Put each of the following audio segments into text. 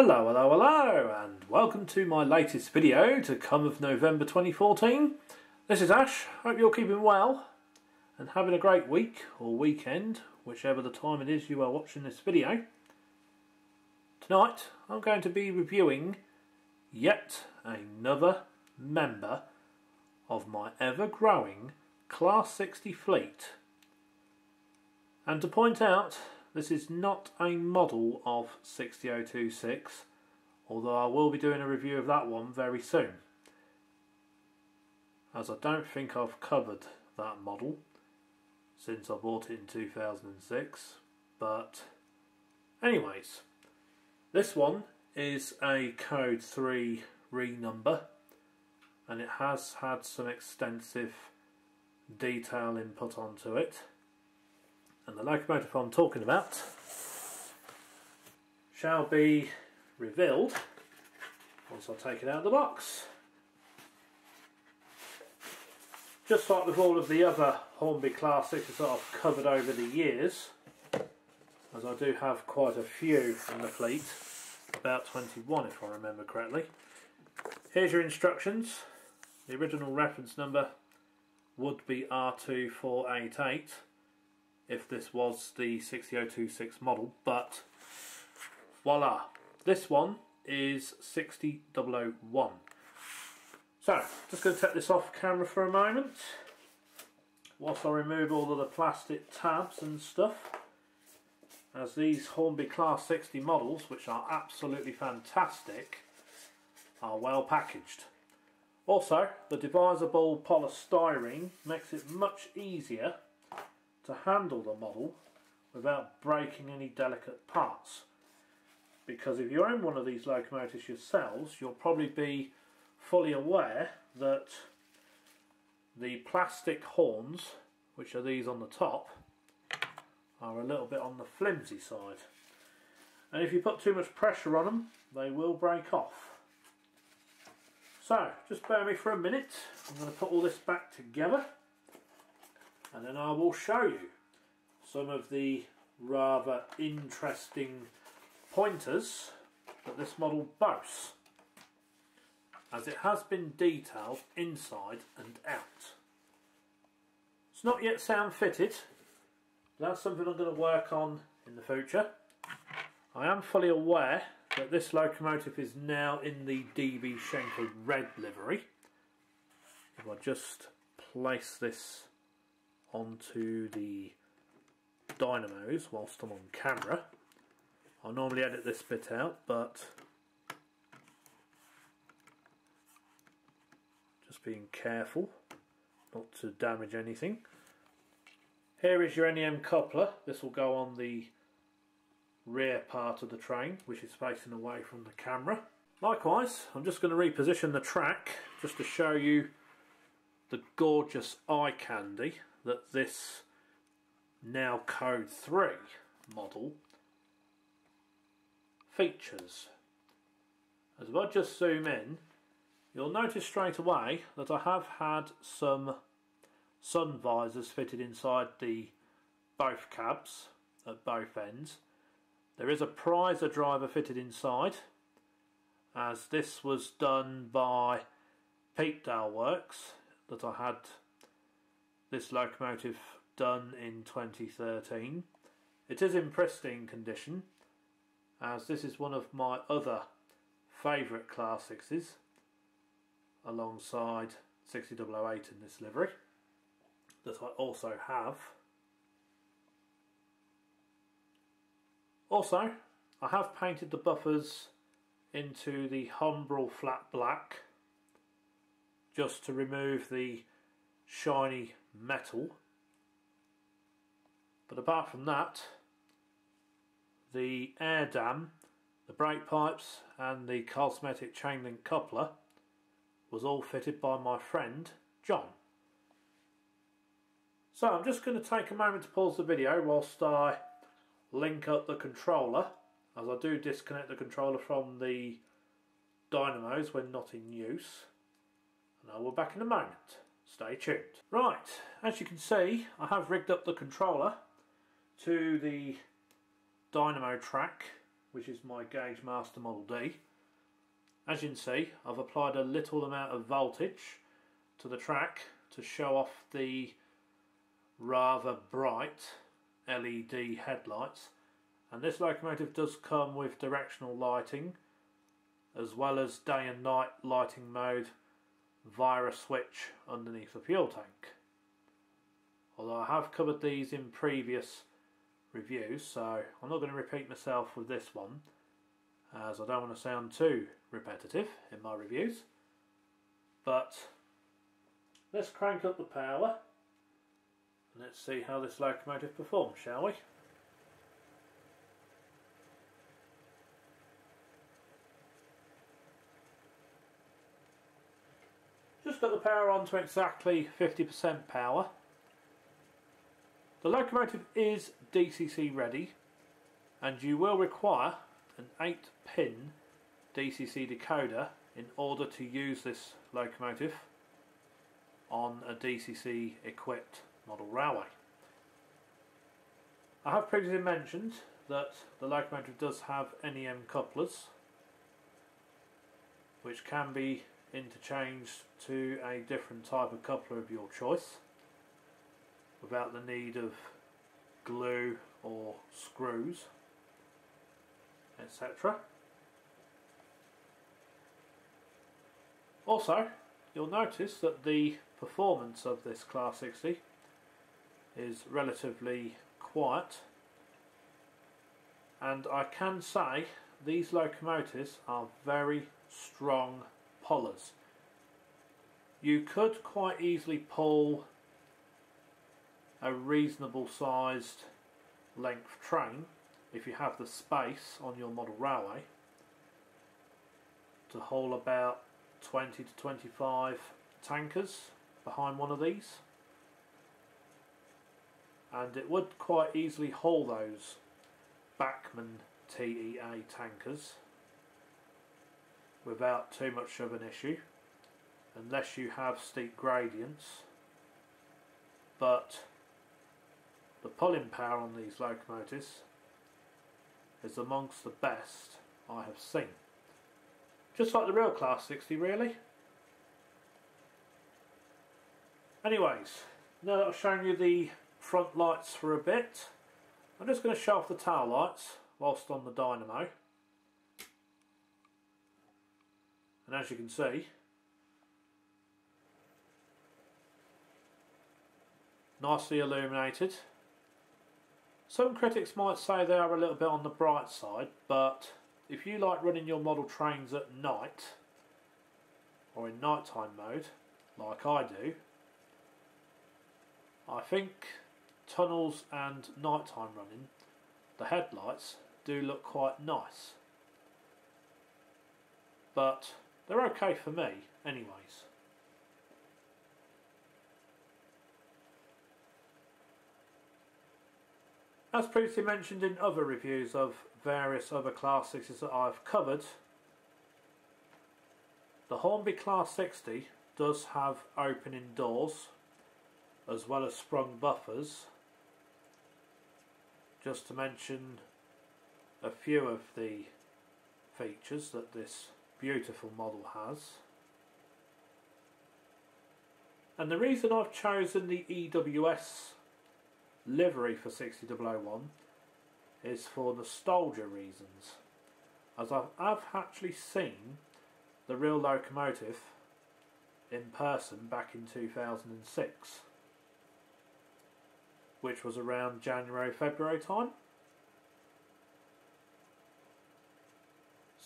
Hello, hello, hello, and welcome to my latest video to come of November 2014. This is Ash, hope you're keeping well and having a great week or weekend, whichever the time it is you are watching this video. Tonight I'm going to be reviewing yet another member of my ever-growing Class 60 fleet. And to point out, this is not a model of 60026, although I will be doing a review of that one very soon. As I don't think I've covered that model since I bought it in 2006, but anyways, this one is a code 3 renumber and it has had some extensive detail input onto it and the locomotive I'm talking about shall be revealed once I take it out of the box. Just like with all of the other Hornby Class 60s that I've covered over the years, as I do have quite a few in the fleet, about 21 if I remember correctly. Here's your instructions. The original reference number would be R2488 if this was the 60026 model, but voila, this one is 60001. So, just going to take this off camera for a moment, whilst I remove all of the plastic tabs and stuff, as these Hornby Class 60 models, which are absolutely fantastic, are well packaged. Also, the divisable polystyrene makes it much easier to handle the model without breaking any delicate parts. Because if you own one of these locomotives yourselves, you'll probably be fully aware that the plastic horns, which are these on the top, are a little bit on the flimsy side. And if you put too much pressure on them, they will break off. So, just bear me for a minute. I'm going to put all this back together and then I will show you some of the rather interesting pointers that this model boasts as it has been detailed inside and out. It's not yet sound fitted that's something I'm going to work on in the future. I am fully aware that this locomotive is now in the DB Schenker red livery. If I just place this onto the dynamos whilst I'm on camera. I normally edit this bit out but just being careful not to damage anything. Here is your NEM coupler. This will go on the rear part of the train which is facing away from the camera. Likewise, I'm just going to reposition the track just to show you the gorgeous eye candy that this now code 3 model features. As if I just zoom in, you'll notice straight away that I have had some sun visors fitted inside the both cabs at both ends. There is a Preiser driver fitted inside as this was done by Peak Dale Works that I had this locomotive done in 2013. It is in pristine condition as this is one of my other favourite Class 60s alongside 60008 in this livery that I also have. Also, I have painted the buffers into the Humbrol flat black just to remove the shiny metal. But apart from that, the air dam, the brake pipes and the cosmetic chain link coupler was all fitted by my friend Jon. So I'm just going to take a moment to pause the video whilst I link up the controller as I do disconnect the controller from the dynamos when not in use and I will be back in a moment. Stay tuned. Right, as you can see, I have rigged up the controller to the dynamo track which is my Gaugemaster Model D. As you can see, I've applied a little amount of voltage to the track to show off the rather bright LED headlights and this locomotive does come with directional lighting as well as day and night lighting mode via a switch underneath the fuel tank. Although I have covered these in previous reviews so I'm not going to repeat myself with this one as I don't want to sound too repetitive in my reviews but let's crank up the power and let's see how this locomotive performs shall we just got the power on to exactly 50% power the locomotive is DCC ready and you will require an 8 pin DCC decoder in order to use this locomotive on a DCC equipped model railway. I have previously mentioned that the locomotive does have NEM couplers which can be interchanged to a different type of coupler of your choice without the need of glue or screws etc. Also you'll notice that the performance of this Class 60 is relatively quiet and I can say these locomotives are very strong pullers. You could quite easily pull a reasonable sized length train if you have the space on your model railway to haul about 20 to 25 tankers behind one of these and it would quite easily haul those Bachmann TEA tankers without too much of an issue unless you have steep gradients but the pulling power on these locomotives is amongst the best I have seen. Just like the real Class 60 really. Anyways, now that I've shown you the front lights for a bit, I'm just going to show off the tail lights whilst on the dynamo. And as you can see, nicely illuminated some critics might say they are a little bit on the bright side, but if you like running your model trains at night, or in nighttime mode, like I do, I think tunnels and nighttime running, the headlights do look quite nice. But they're okay for me anyways. As previously mentioned in other reviews of various other Class 60s that I've covered, the Hornby Class 60 does have opening doors as well as sprung buffers just to mention a few of the features that this beautiful model has. And the reason I've chosen the EWS livery for 60001 is for nostalgia reasons. As I've, I've actually seen the real locomotive in person back in 2006 which was around January February time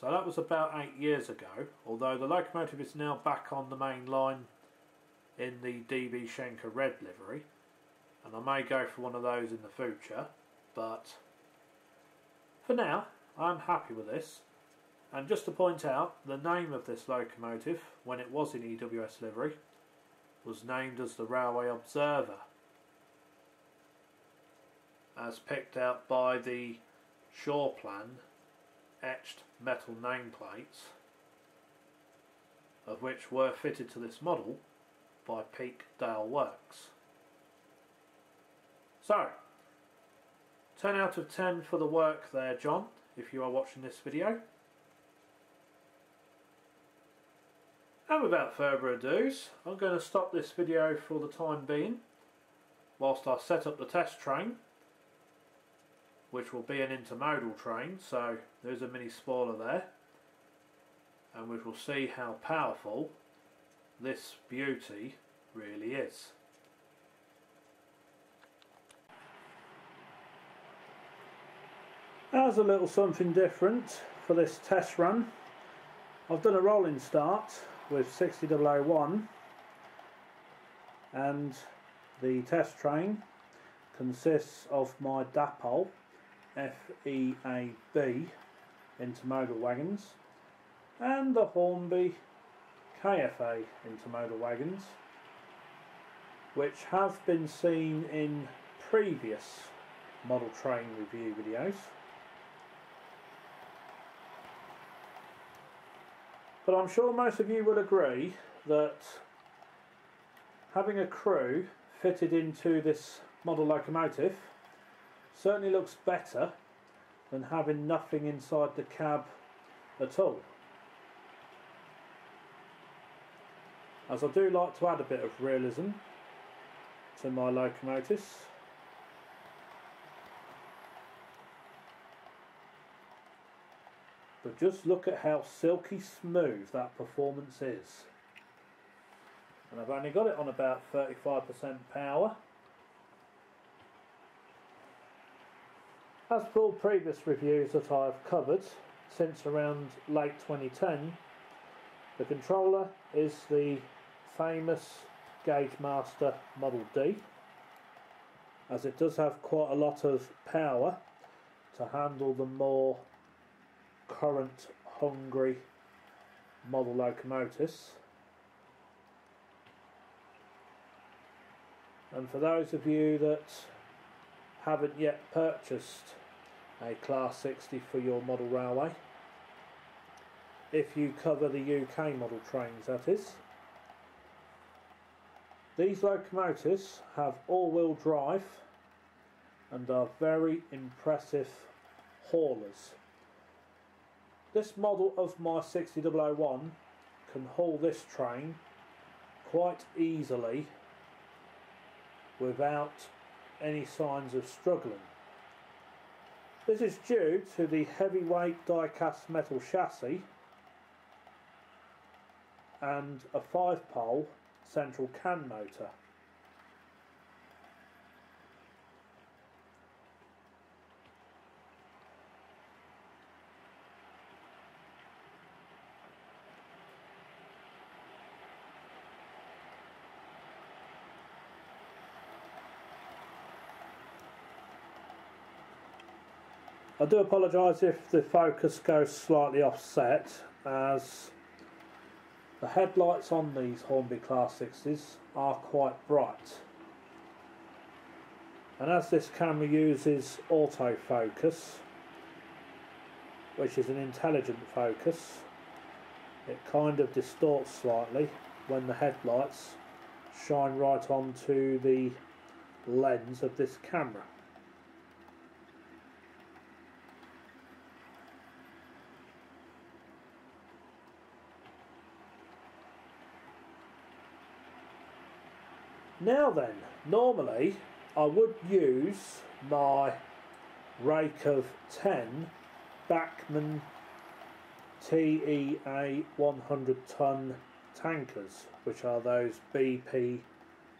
so that was about eight years ago although the locomotive is now back on the main line in the DB Schenker red livery. And I may go for one of those in the future but for now I'm happy with this. And just to point out the name of this locomotive when it was in EWS livery was named as the Railway Observer as picked out by the Shawplan etched metal nameplates of which were fitted to this model by Peak Dale Works. So, 10 out of 10 for the work there, Jon. if you are watching this video. And without further ado, I'm going to stop this video for the time being whilst I set up the test train which will be an intermodal train so there's a mini spoiler there. And we will see how powerful this beauty really is. As a little something different for this test run, I've done a rolling start with 60001 and the test train consists of my Dapol FEAB intermodal wagons and the Hornby KFA intermodal wagons which have been seen in previous model train review videos. But I'm sure most of you will agree that having a crew fitted into this model locomotive certainly looks better than having nothing inside the cab at all. As I do like to add a bit of realism to my locomotives. But just look at how silky smooth that performance is. And I've only got it on about 35% power. As for all previous reviews that I've covered since around late 2010, the controller is the famous Gaugemaster Model D as it does have quite a lot of power to handle the more current hungry model locomotives. And for those of you that haven't yet purchased a Class 60 for your model railway. If you cover the UK model trains that is. These locomotives have all-wheel drive and are very impressive haulers. This model of my 60001 can haul this train quite easily without any signs of struggling. This is due to the heavyweight die-cast metal chassis and a 5-pole central can motor. I do apologise if the focus goes slightly offset as the headlights on these Hornby Class 60s are quite bright. And as this camera uses autofocus which is an intelligent focus it kind of distorts slightly when the headlights shine right onto the lens of this camera Now then, normally I would use my rake of 10 Bachmann TEA 100 ton tankers, which are those BP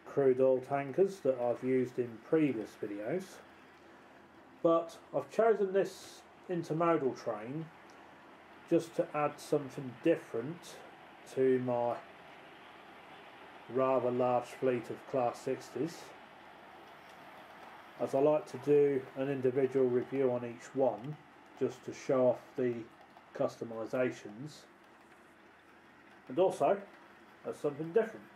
crude oil tankers that I've used in previous videos. But I've chosen this intermodal train just to add something different to my rather large fleet of Class 60s as I like to do an individual review on each one just to show off the customisations and also as something different.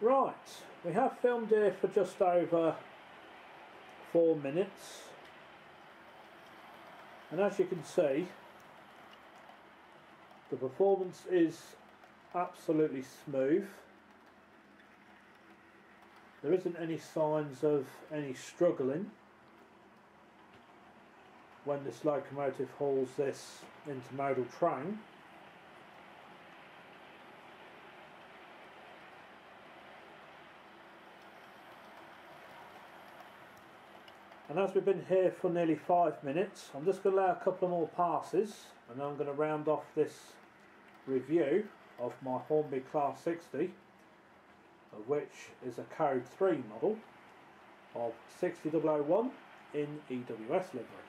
Right, we have filmed here for just over four minutes and as you can see the performance is absolutely smooth there isn't any signs of any struggling when this locomotive hauls this intermodal train. And as we've been here for nearly five minutes, I'm just going to allow a couple more passes and then I'm going to round off this review of my Hornby Class 60 of which is a code 3 model of 60001 in EWS livery.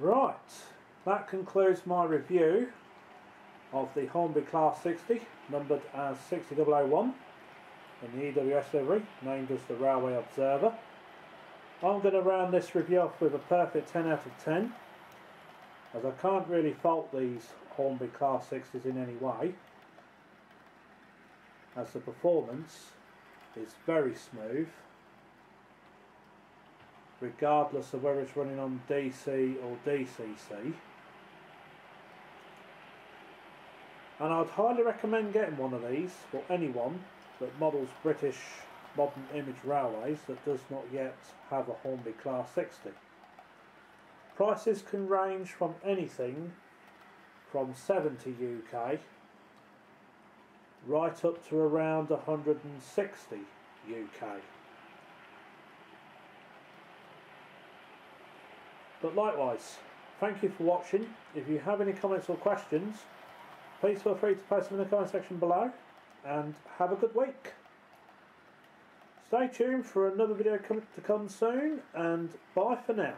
Right, that concludes my review of the Hornby Class 60, numbered as 60001 in the EWS livery, named as the Railway Observer. I'm going to round this review off with a perfect 10 out of 10, as I can't really fault these Hornby Class 60s in any way, as the performance is very smooth, regardless of whether it's running on DC or DCC. And I'd highly recommend getting one of these for anyone that models British modern image railways that does not yet have a Hornby Class 60. Prices can range from anything from 70 UK right up to around 160 UK. But likewise, thank you for watching. If you have any comments or questions, please feel free to post them in the comment section below and have a good week. Stay tuned for another video to come soon and bye for now.